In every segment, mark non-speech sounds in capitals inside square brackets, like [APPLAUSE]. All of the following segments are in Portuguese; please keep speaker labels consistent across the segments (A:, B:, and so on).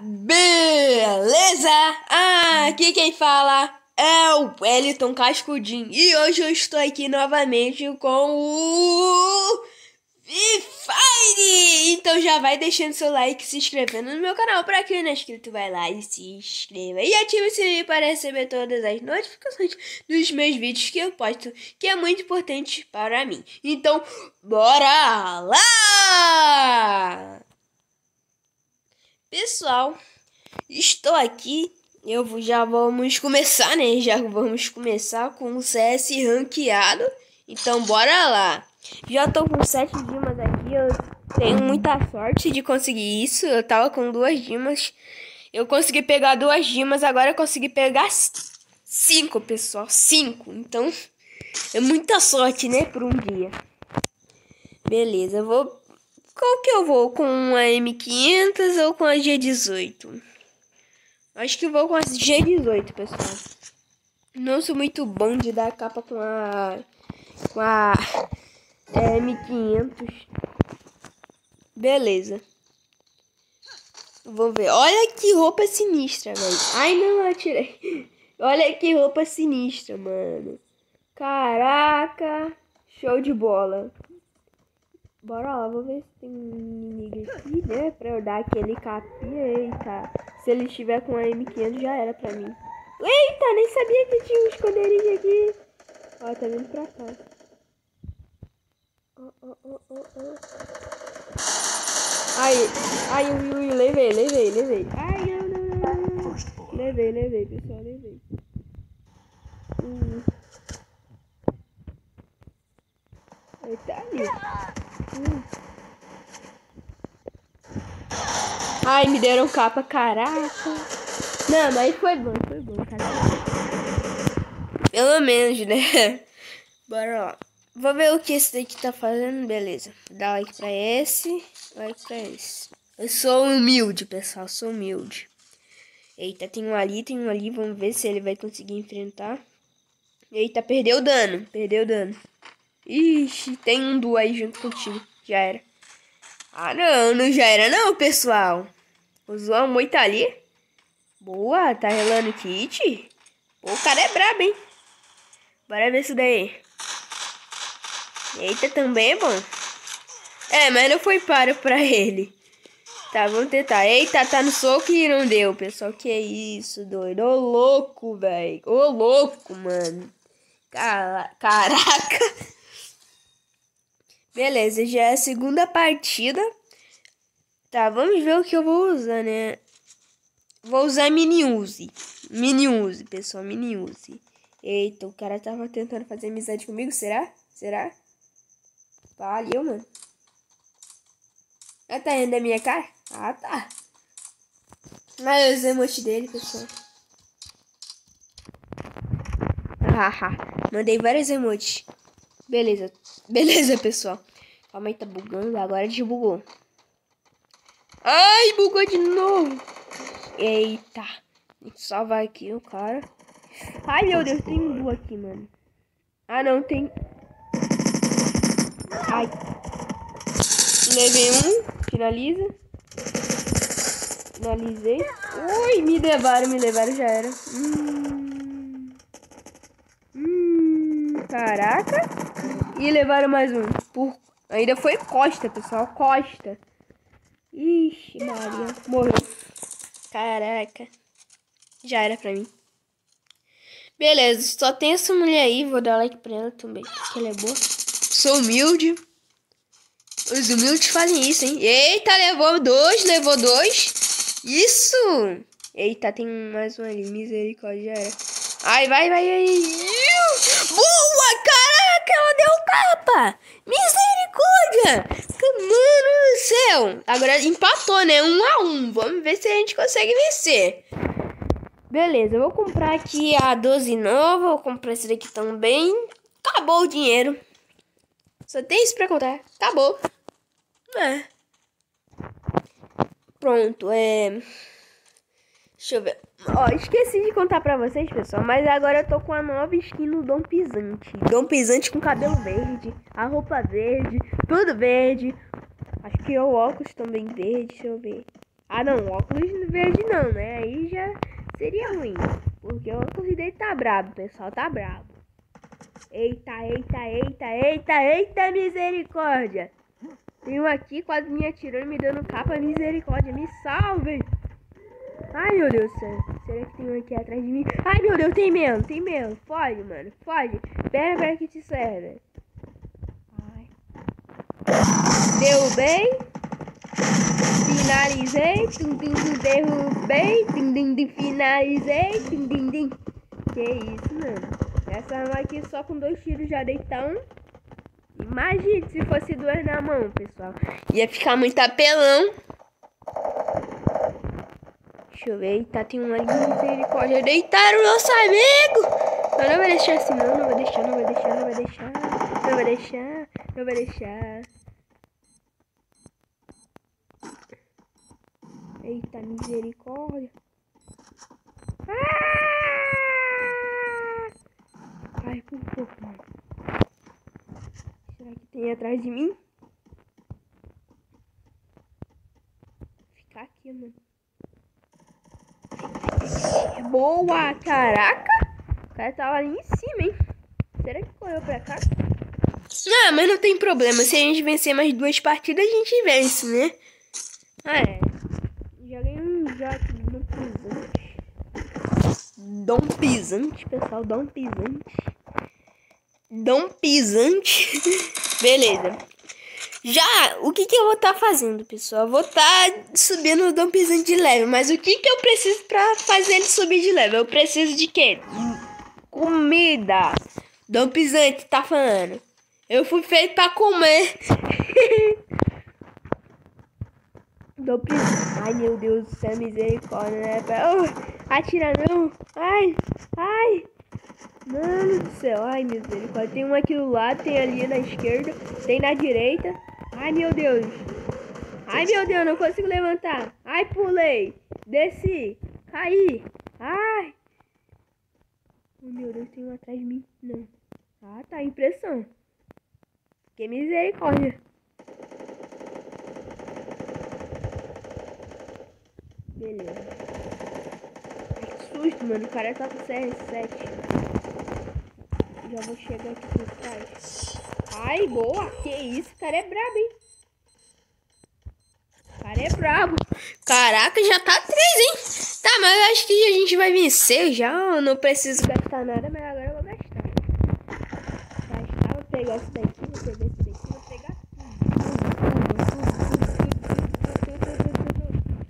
A: Beleza? Ah, aqui quem fala é o Wellington Cascudinho e hoje eu estou aqui novamente com o Fire! Então já vai deixando seu like, se inscrevendo no meu canal. Para quem não é inscrito, vai lá e se inscreva. E ative o sininho para receber todas as notificações dos meus vídeos que eu posto, que é muito importante para mim. Então, bora lá! Pessoal, estou aqui. Eu já vamos começar, né? Já vamos começar com o CS ranqueado. Então, bora lá. Já tô com sete dimas aqui. Eu tenho muita sorte de conseguir isso. Eu tava com duas dimas. Eu consegui pegar duas dimas. Agora eu consegui pegar cinco, pessoal. Cinco. Então, é muita sorte, né? Por um dia. Beleza, eu vou qual que eu vou? Com a M500 ou com a G18? Acho que vou com a G18, pessoal. Não sou muito bom de dar capa com a... Com a é, M500. Beleza. Vou ver. Olha que roupa sinistra, velho. Ai, não, eu tirei. [LAUGHS] Olha que roupa sinistra, mano. Caraca. Show de bola. Bora lá, vou ver se tem um inimigo aqui, né? Pra eu dar aquele capinha. Eita. Se ele estiver com a M500 já era pra mim. Eita, nem sabia que tinha um esconderijo aqui. Ó, tá vindo pra cá. Ó, ó, ó, ó, ó. Ai, ai, ui, ui, levei, levei, levei. Ai, não, não, não, não. Levei, levei, pessoal, levei. Hum. Ele tá Ai, me deram capa, caraca. Não, mas foi bom, foi bom, cara. Pelo menos, né? [LAUGHS] Bora lá. Vou ver o que esse daqui tá fazendo, beleza. Dá like pra esse, like pra esse. Eu sou humilde, pessoal, sou humilde. Eita, tem um ali, tem um ali, vamos ver se ele vai conseguir enfrentar. Eita, perdeu dano, perdeu dano. Ixi, tem um duo aí junto contigo. Já era. Ah, não, não já era não, pessoal. O Zoão Moi tá ali. Boa, tá relando kit. o cara é brabo, hein? Bora ver isso daí. Eita, também é bom. É, mas não foi paro pra ele. Tá, vamos tentar. Eita, tá no soco e não deu, pessoal. Que isso, doido. Ô, louco, velho. Ô, louco, mano. [LAUGHS] Caraca. Beleza, já é a segunda partida. Tá, vamos ver o que eu vou usar, né? Vou usar mini use. Mini use, pessoal, mini use. Eita, o cara tava tentando fazer amizade comigo, será? Será? Valeu, mano. Ah, tá rindo da minha cara? Ah, tá. Mas os emotes dele, pessoal. [LAUGHS] Haha, mandei vários emotes. Beleza. Beleza, pessoal. Calma aí, tá bugando. Agora desbugou. Ai, bugou de novo. Eita. Que salvar aqui o cara. Ai, meu Deus, tem um aqui, mano. Ah, não, tem... Ai. Levei um. Finaliza. Finalizei. Ui, me levaram, me levaram, já era. Hum. Hum. Caraca. E levaram mais um. Por... Ainda foi Costa, pessoal. Costa. Ixi, Maria. Morreu. Caraca. Já era pra mim. Beleza, só tem essa mulher aí. Vou dar like pra ela também. Porque ela é boa. Sou humilde. Os humildes fazem isso, hein? Eita, levou dois, levou dois. Isso! Eita, tem mais um ali. Misericórdia. Ai, vai, vai, vai. Ela Misericórdia! Mano do céu! Agora empatou, né? Um a um. Vamos ver se a gente consegue vencer. Beleza, eu vou comprar aqui a 12 nova. Vou comprar esse daqui também. Acabou o dinheiro. Só tem isso pra contar. Acabou. É. Pronto, é... Deixa eu ver. Ó, esqueci de contar pra vocês, pessoal. Mas agora eu tô com a nova skin do Dom Pisante. Dom Pisante com cabelo verde, a roupa verde, tudo verde. Acho que o óculos também verde, deixa eu ver. Ah, não, óculos verde não, né? Aí já seria ruim. Porque o óculos dele tá brabo, pessoal, tá brabo. Eita, eita, eita, eita, eita, misericórdia. Tem um aqui quase me atirando, me dando capa, misericórdia, me salve. Ai, meu Deus do céu. Será que tem um aqui atrás de mim? Ai, meu Deus, tem mesmo, tem mesmo. Foge, mano, foge. Pera, pera que te serve. Ai. Deu bem. Finalizei. Tum, tum, tum, derrubei. Tum, tum, tum, finalizei. Tum, tum, tum. Que isso, mano. Essa arma aqui só com dois tiros já deitão. Imagine se fosse duas na mão, pessoal. Ia ficar muito apelão. Deixa eu ver. Eita, tem um ali. Misericórdia. Deitaram o nosso amigo. Eu não vou deixar assim, não. Não vou deixar, não vou deixar, não vou deixar. Não vou deixar, não vou deixar. Eita, misericórdia. Ah! Ai, por pouco, mano. Será que tem atrás de mim? Ficar aqui, mano. Boa! Caraca! O cara tava ali em cima, hein? Será que correu pra cá? Não, mas não tem problema. Se a gente vencer mais duas partidas, a gente vence, né? Ah, é. Já ganhei um jato no pisante. Dom pisante, pessoal. Dom pisante. Dom pisante. [LAUGHS] Beleza. Já, o que que eu vou estar tá fazendo, pessoal? Vou estar tá subindo o Dom pisante de level. Mas o que que eu preciso pra fazer ele subir de level? Eu preciso de quê? Comida. Dom pisante, tá falando. Eu fui feito pra comer. [LAUGHS] Dom pisante. Ai, meu Deus do céu, misericórdia, né? Oh, atira não. Ai, ai. Mano do céu, ai misericórdia. Tem um aqui do lado, tem ali na esquerda, tem na direita. Ai meu Deus. Ai meu Deus, não consigo levantar. Ai, pulei. Desci. Caí. Ai. Oh, meu Deus, tem um atrás de mim. Não. Ah, tá, impressão. Que misericórdia. Beleza. Que susto, mano. O cara tá com CR7 já vou chegar aqui por trás. Ai, boa. Que isso, o cara é brabo, hein? O cara é brabo. Caraca, já tá três, hein? Tá, mas eu acho que a gente vai vencer já. Eu não preciso gastar nada, mas agora eu vou gastar. Gastar, vou pegar isso daqui, vou pegar isso daqui, vou pegar.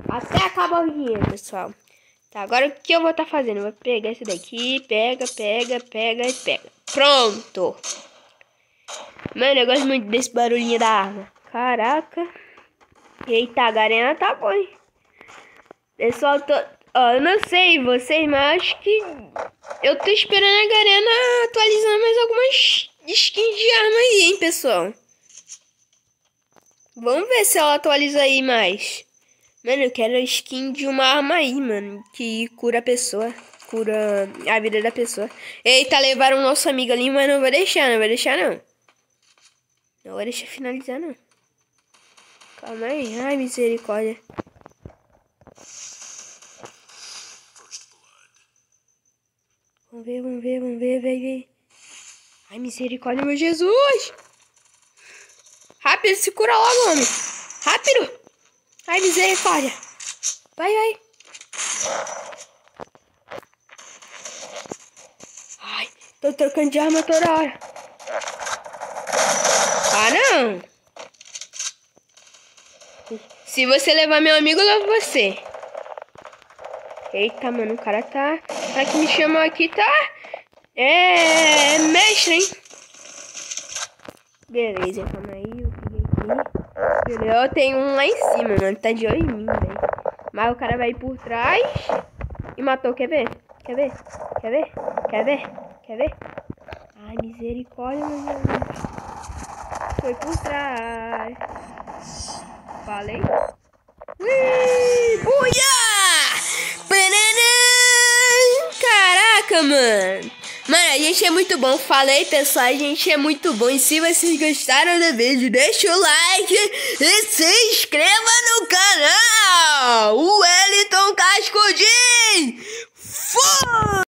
A: Até acabar o dinheiro, pessoal. Tá, agora o que eu vou estar tá fazendo? Vou pegar esse daqui, pega, pega, pega e pega. Pronto! Mano, eu gosto muito desse barulhinho da arma. Caraca. Eita, a garena tá bom, hein? Pessoal, tô... Ó, eu não sei vocês, mas acho que... Eu tô esperando a Garena atualizar mais algumas skins de arma aí, hein, pessoal. Vamos ver se ela atualiza aí mais. Mano, eu quero a skin de uma arma aí, mano. Que cura a pessoa. Cura a vida da pessoa. Eita, levaram o nosso amigo ali, mas não vai deixar, não vai deixar não. Não vai deixar finalizar, não. Calma aí. Ai, misericórdia. Vamos ver, vamos ver, vamos ver, vem, vem. Ai, misericórdia, meu Jesus! Rápido, se cura logo, homem. Rápido! Ai, misericórdia. Vai, vai. Ai, tô trocando de arma toda hora. Ah, não. Se você levar meu amigo, eu levo você. Eita, mano, o cara tá... Tá que me chamou aqui, tá... É... Mestre, hein? Beleza, calma aí, eu peguei aqui. Eu tenho um lá em cima, mano. Tá de olho em mim, velho. Mas o cara vai por trás e matou. Quer ver? Quer ver? Quer ver? Quer ver? Quer ver? Ai, misericórdia, meu Deus foi por trás. Falei. Ui! Buia! Banana! Caraca, mano! Mano, a gente é muito bom. Falei, pessoal, a gente é muito bom. E se vocês gostaram do vídeo, deixa o like e se inscreva no canal! O Wellington Cascudinho! Fui!